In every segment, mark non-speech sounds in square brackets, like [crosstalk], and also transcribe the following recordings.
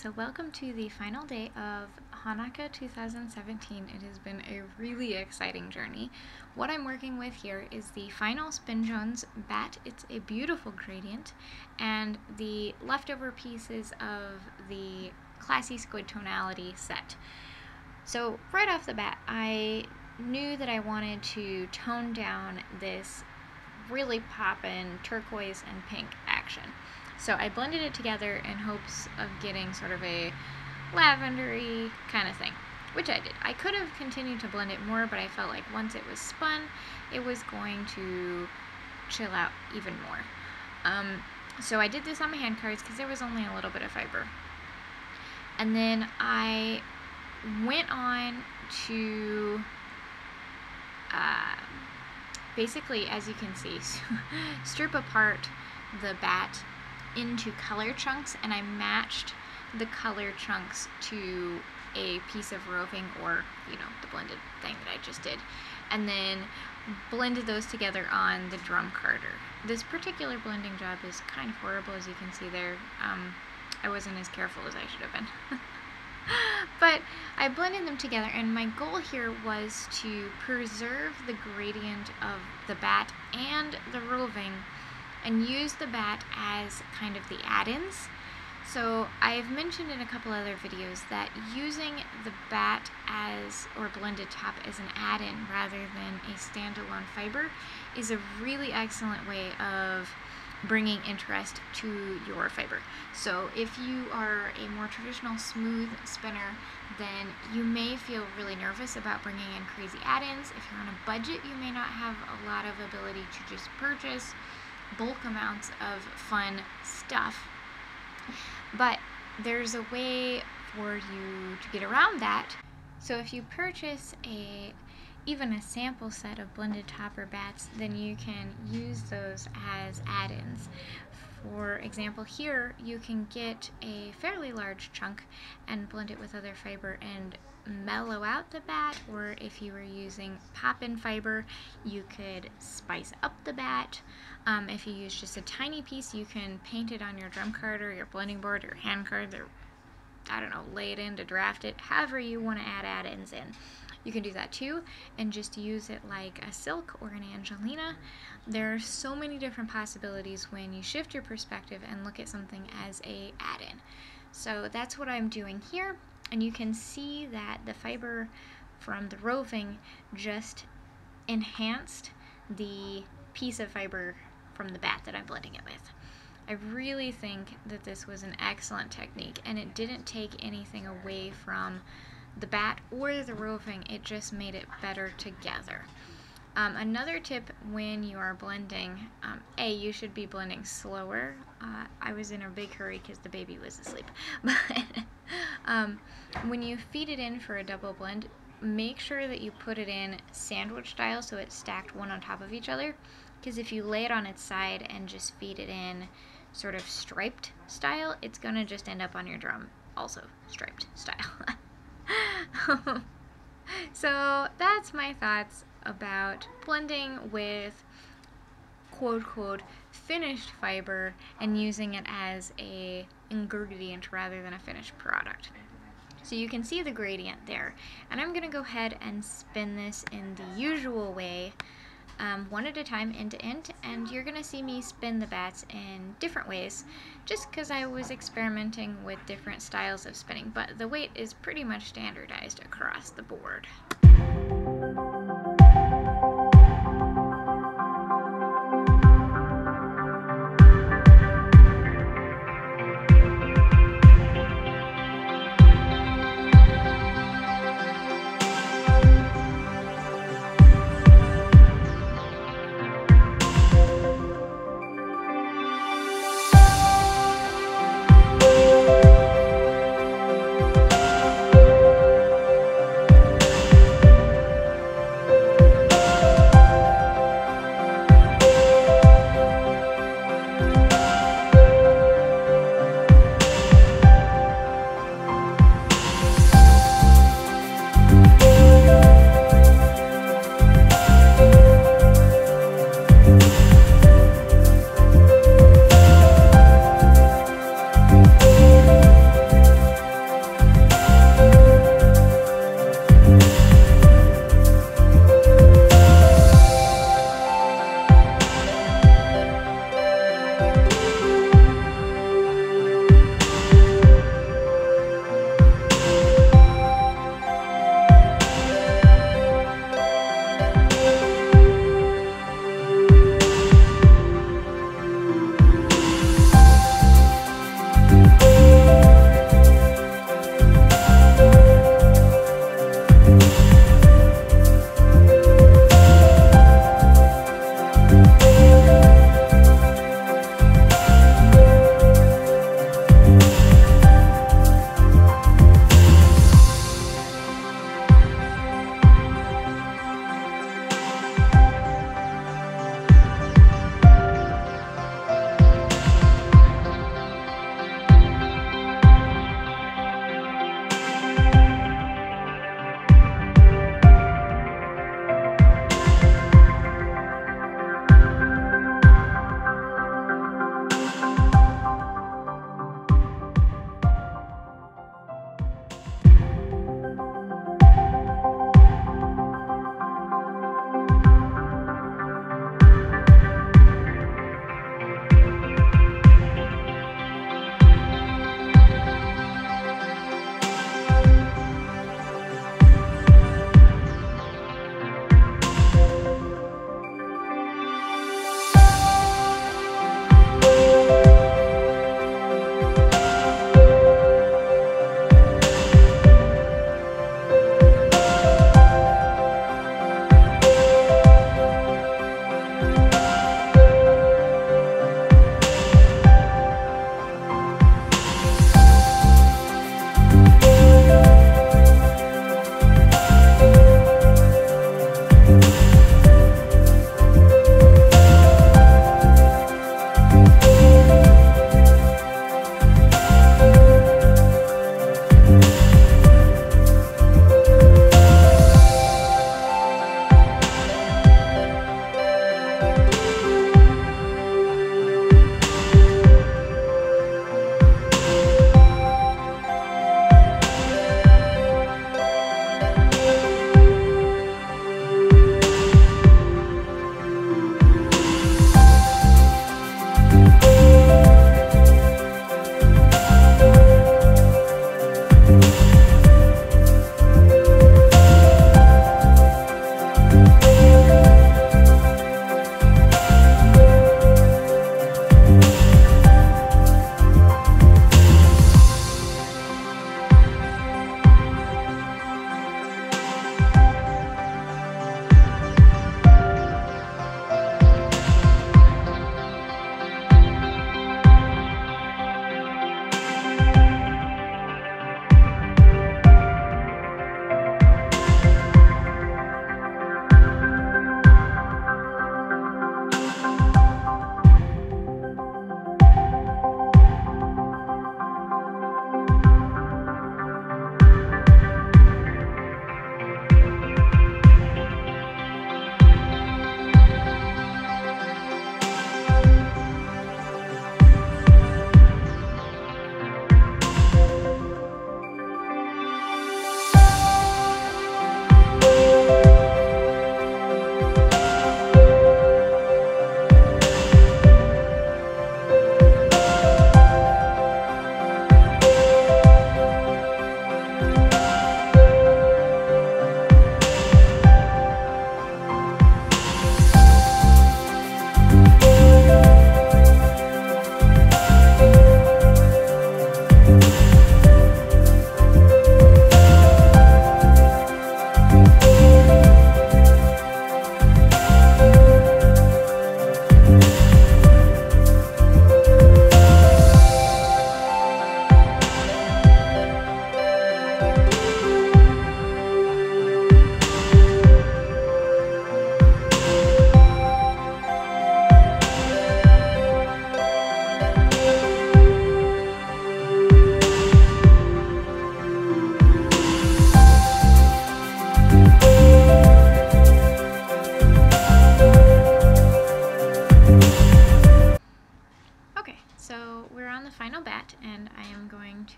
so welcome to the final day of Hanukkah 2017. It has been a really exciting journey. What I'm working with here is the final Spin Jones batt. It's a beautiful gradient, and the leftover pieces of the Classy Squid Tonality set. So right off the bat, I knew that I wanted to tone down this really poppin' turquoise and pink action. So I blended it together in hopes of getting sort of a lavendery kind of thing, which I did. I could have continued to blend it more, but I felt like once it was spun, it was going to chill out even more. Um, so I did this on my hand cards because there was only a little bit of fiber. And then I went on to uh, basically, as you can see, [laughs] strip apart the batt into color chunks and I matched the color chunks to a piece of roving or, you know, the blended thing that I just did. And then blended those together on the drum carder. This particular blending job is kind of horrible as you can see there. Um, I wasn't as careful as I should have been. [laughs] but I blended them together and my goal here was to preserve the gradient of the batt and the roving and use the batt as kind of the add-ins. So I've mentioned in a couple other videos that using the batt as, or blended top as an add-in rather than a standalone fiber is a really excellent way of bringing interest to your fiber. So if you are a more traditional smooth spinner, then you may feel really nervous about bringing in crazy add-ins. If you're on a budget, you may not have a lot of ability to just purchase bulk amounts of fun stuff. But there's a way for you to get around that. So if you purchase a even a sample set of blended topper batts, then you can use those as add-ins. For example, here you can get a fairly large chunk and blend it with other fiber and mellow out the batt, or if you were using pop-in fiber, you could spice up the batt. Um, if you use just a tiny piece, you can paint it on your drum card or your blending board or hand card, or I don't know, lay it in to draft it, however you want to add add-ins in. You can do that too and just use it like a silk or an Angelina. There are so many different possibilities when you shift your perspective and look at something as a add-in. So that's what I'm doing here and you can see that the fiber from the roving just enhanced the piece of fiber from the batt that I'm blending it with. I really think that this was an excellent technique and it didn't take anything away from the batt or the roving, it just made it better together. Um, another tip when you are blending, um, A, you should be blending slower. Uh, I was in a big hurry because the baby was asleep. [laughs] But um, when you feed it in for a double blend, make sure that you put it in sandwich style so it's stacked one on top of each other. Because if you lay it on its side and just feed it in sort of striped style, it's going to just end up on your drum also striped style. [laughs] so that's my thoughts about blending with quote quote finished fiber and using it as a ingredient rather than a finished product. So you can see the gradient there. And I'm going to go ahead and spin this in the usual way, um, one at a time, end to end, and you're going to see me spin the batts in different ways, just because I was experimenting with different styles of spinning, but the weight is pretty much standardized across the board.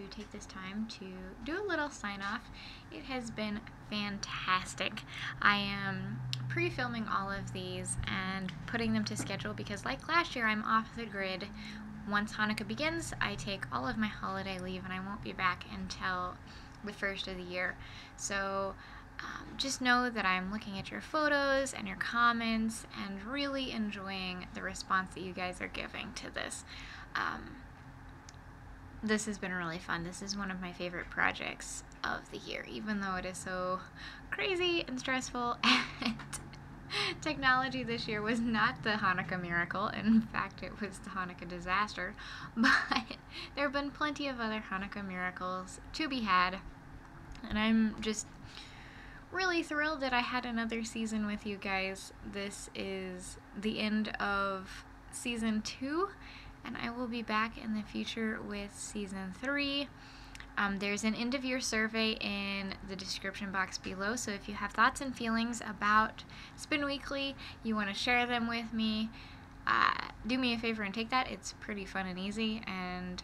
To take this time to do a little sign off. It has been fantastic. I am pre filming all of these and putting them to schedule because, like last year, I'm off the grid. Once Hanukkah begins, I take all of my holiday leave and I won't be back until the first of the year. So, um, just know that I'm looking at your photos and your comments and really enjoying the response that you guys are giving to this. Um, this has been really fun. This is one of my favorite projects of the year, even though it is so crazy and stressful. [laughs] And technology this year was not the Hanukkah miracle. In fact, it was the Hanukkah disaster. [laughs] But there have been plenty of other Hanukkah miracles to be had. And I'm just really thrilled that I had another season with you guys. This is the end of season two and I will be back in the future with season three. Um, there's an end of year survey in the description box below, so if you have thoughts and feelings about Spin Weekly, you want to share them with me, uh, do me a favor and take that. It's pretty fun and easy, and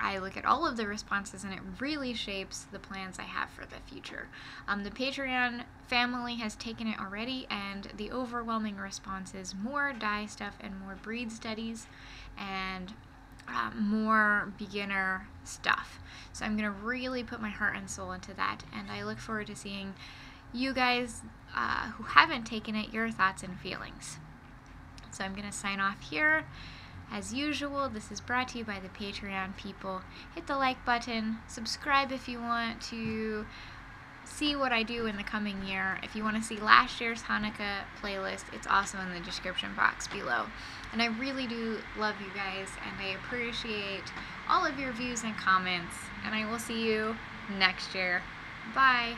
I look at all of the responses and it really shapes the plans I have for the future. Um, the Patreon family has taken it already, and the overwhelming response is more dye stuff and more breed studies and uh, more beginner stuff. So I'm going to really put my heart and soul into that, and I look forward to seeing you guys uh, who haven't taken it, your thoughts and feelings. So I'm going to sign off here. As usual, this is brought to you by the Patreon people. Hit the like button, subscribe if you want to see what I do in the coming year. If you want to see last year's Hanukkah playlist, it's also in the description box below. And I really do love you guys, and I appreciate all of your views and comments. And I will see you next year. Bye.